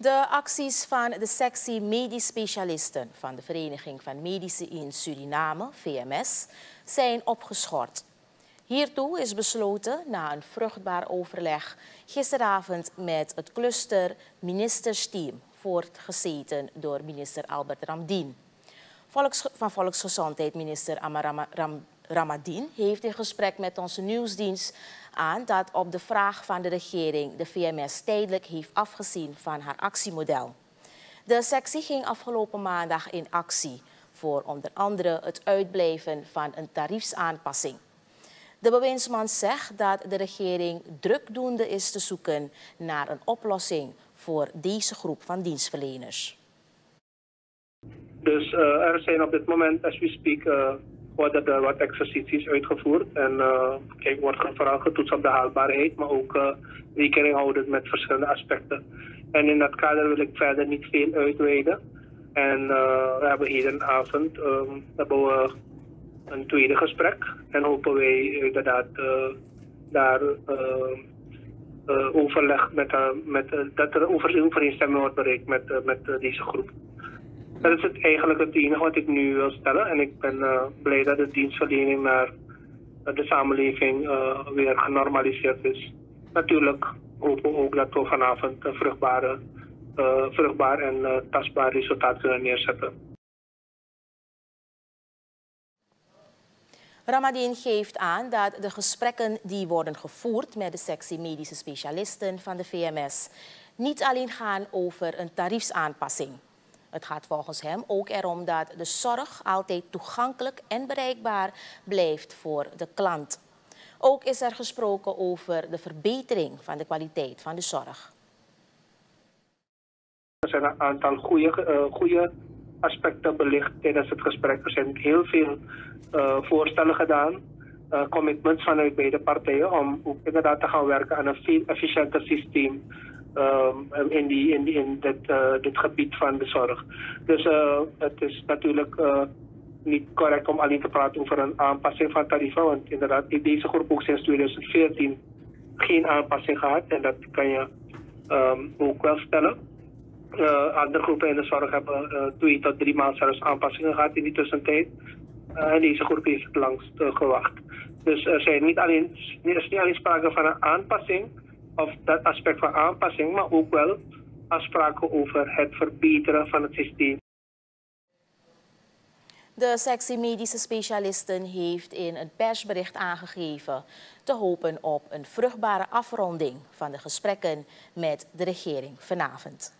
De acties van de sectie medisch specialisten van de Vereniging van Medici in Suriname, VMS, zijn opgeschort. Hiertoe is besloten na een vruchtbaar overleg gisteravond met het cluster ministersteam, voortgezeten door minister Albert Ramdien. Volks, van Volksgezondheid minister Amar Ram, Ramadien heeft in gesprek met onze nieuwsdienst aan dat op de vraag van de regering de VMS tijdelijk heeft afgezien van haar actiemodel. De sectie ging afgelopen maandag in actie voor onder andere het uitblijven van een tariefsaanpassing. De bewindsman zegt dat de regering drukdoende is te zoeken naar een oplossing voor deze groep van dienstverleners. Dus uh, er zijn op dit moment, as we speak, uh, worden er wat exercities uitgevoerd. En uh, kijk, wordt vooral getoetst op de haalbaarheid, maar ook uh, rekening houden met verschillende aspecten. En in dat kader wil ik verder niet veel uitweiden. En uh, we hebben hedenavond um, hebben we een tweede gesprek. En hopen wij inderdaad daar overleg met, met dat er overeenstemming wordt bereikt met, met deze groep. Dat is het eigenlijk het enige wat ik nu wil stellen. En ik ben uh, blij dat de dienstverlening naar de samenleving uh, weer genormaliseerd is. Natuurlijk hopen we ook dat we vanavond een vruchtbare, uh, vruchtbaar en tastbaar resultaat kunnen neerzetten. Ramadien geeft aan dat de gesprekken die worden gevoerd met de sectie medische specialisten van de VMS niet alleen gaan over een tariefsaanpassing. Het gaat volgens hem ook erom dat de zorg altijd toegankelijk en bereikbaar blijft voor de klant. Ook is er gesproken over de verbetering van de kwaliteit van de zorg. Er zijn een aantal goede, uh, goede aspecten belicht tijdens het gesprek. Er zijn heel veel uh, voorstellen gedaan, uh, commitments vanuit beide partijen om ook inderdaad te gaan werken aan een veel efficiënter systeem um, in, die, in, die, in dit, uh, dit gebied van de zorg. Dus uh, het is natuurlijk uh, niet correct om alleen te praten over een aanpassing van tarieven. Want inderdaad, in deze groep ook sinds 2014 geen aanpassing gehad. En dat kan je um, ook wel stellen. andere groepen in de zorg hebben twee tot drie maanden zelfs aanpassingen gehad in die tussentijd. en deze groep heeft het langst gewacht. Dus er, zijn niet alleen, er is niet alleen sprake van een aanpassing of dat aspect van aanpassing, maar ook wel afspraken over het verbeteren van het systeem. De sectie medische specialisten heeft in een persbericht aangegeven te hopen op een vruchtbare afronding van de gesprekken met de regering vanavond.